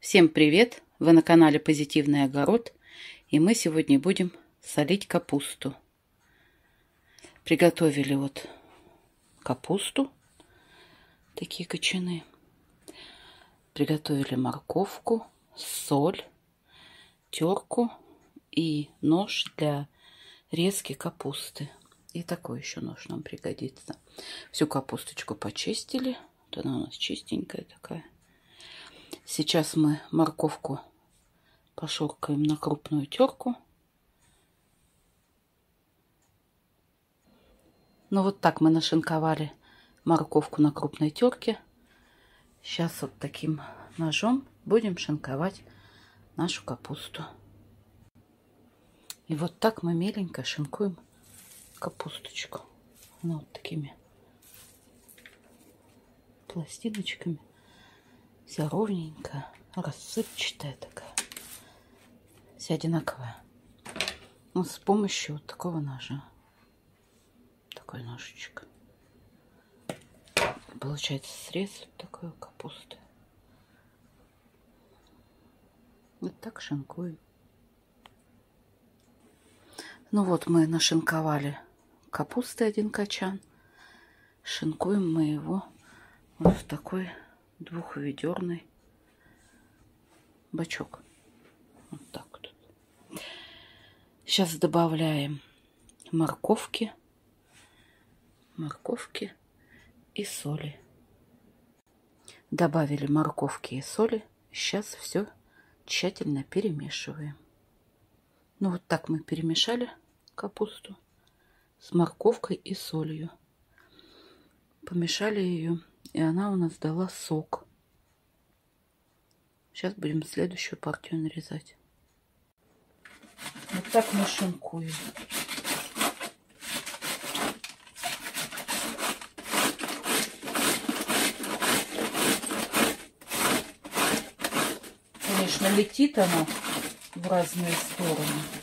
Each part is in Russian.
Всем привет! Вы на канале Позитивный огород и мы сегодня будем солить капусту. Приготовили вот капусту, такие кочаны. Приготовили морковку, соль, терку и нож для резки капусты. И такой еще нож нам пригодится. Всю капусточку почистили. Вот она у нас чистенькая такая. Сейчас мы морковку пошуркаем на крупную терку. Ну вот так мы нашинковали морковку на крупной терке. Сейчас вот таким ножом будем шинковать нашу капусту. И вот так мы меленько шинкуем капусточку. Ну, вот такими пластиночками. Вся ровненькая, рассыпчатая такая. Вся одинаковая. Вот с помощью вот такого ножа. Такой ножичек. Получается срез вот такой капусты. Вот так шинкуем. Ну вот мы нашинковали капусты один качан. Шинкуем мы его вот в такой двухведерный бачок. Вот так вот. Сейчас добавляем морковки, морковки и соли. Добавили морковки и соли. Сейчас все тщательно перемешиваем. Ну вот так мы перемешали капусту с морковкой и солью. Помешали ее, и она у нас дала сок. Сейчас будем следующую партию нарезать. Вот так мы. Конечно, летит она в разные стороны.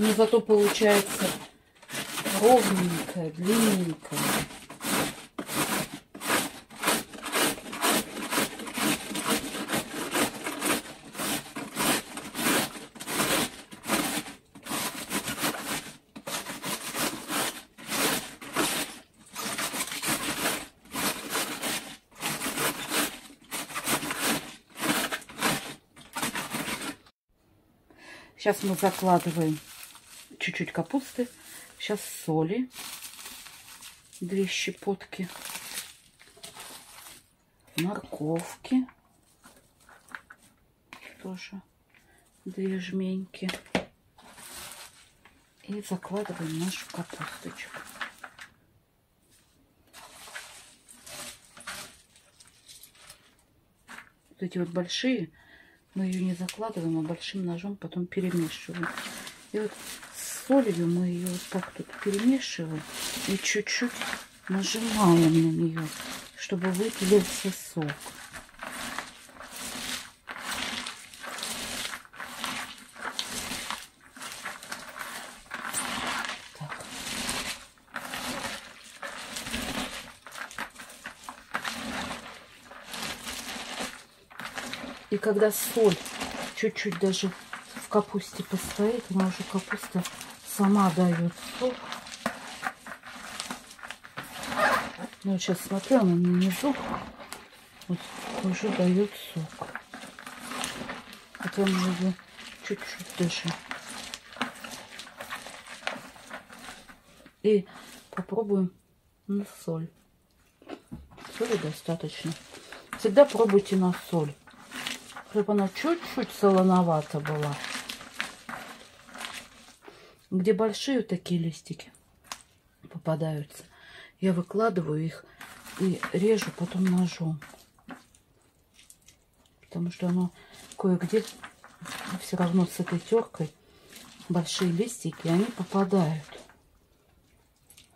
Но зато получается ровненькая, длинненькая. Сейчас мы закладываем чуть-чуть капусты. Сейчас соли. Две щепотки. Морковки. Тоже две жменьки. И закладываем нашу капусточку. Вот эти вот большие мы ее не закладываем, а большим ножом потом перемешиваем. И вот с солью мы ее вот так тут перемешиваем и чуть-чуть нажимаем на нее, чтобы выделился сок. И когда соль чуть-чуть даже капусте постоит, она уже капуста сама дает сок. Ну, сейчас смотрю, она внизу вот, уже дает сок. Хотя мы уже чуть-чуть даже. И попробуем на соль. Соли достаточно. Всегда пробуйте на соль чтобы она чуть-чуть солоновата была. Где большие такие листики попадаются, я выкладываю их и режу потом ножом. Потому что оно кое-где все равно с этой теркой большие листики, они попадают.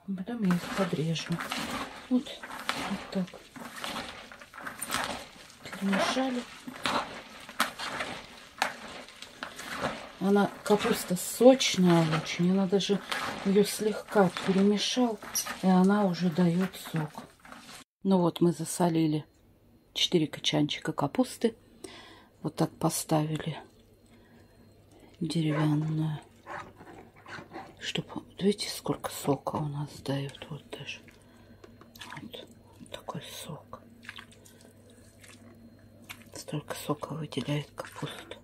Потом я их подрежу. Вот, вот так. Помешали. Она капуста сочная очень. Она даже ее слегка перемешал, и она уже дает сок. Ну вот мы засолили 4 качанчика капусты. Вот так поставили деревянную. Чтобы, видите, сколько сока у нас дает. Вот даже. Вот, вот такой сок. Столько сока выделяет капуста.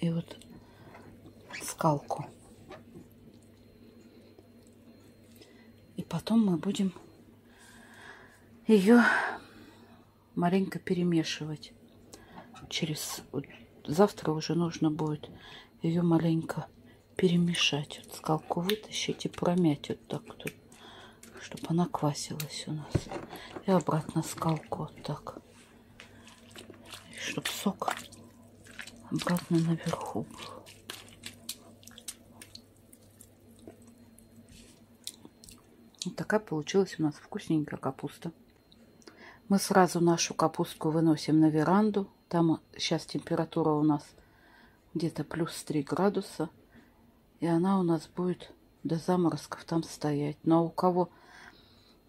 И вот скалку. И потом мы будем ее маленько перемешивать. Через завтра уже нужно будет ее маленько перемешать. Вот скалку вытащить и промять вот так тут, чтобы она квасилась у нас. И обратно скалку вот так. Чтобы сок обратно наверху. Вот такая получилась у нас вкусненькая капуста. Мы сразу нашу капустку выносим на веранду. Там сейчас температура у нас где-то плюс 3 градуса. И она у нас будет до заморозков там стоять. Но у кого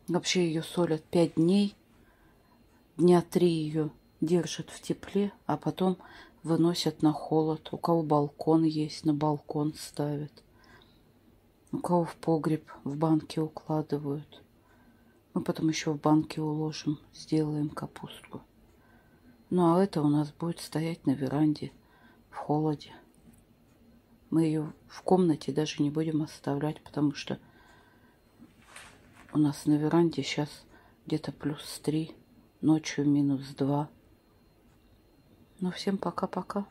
вообще ее солят 5 дней, дня 3 ее держат в тепле, а потом выносят на холод. У кого балкон есть, на балкон ставят. У кого в погреб, в банки укладывают. Мы потом еще в банке уложим, сделаем капустку. Ну, а это у нас будет стоять на веранде в холоде. Мы ее в комнате даже не будем оставлять, потому что у нас на веранде сейчас где-то плюс три, ночью минус два. Ну, всем пока-пока.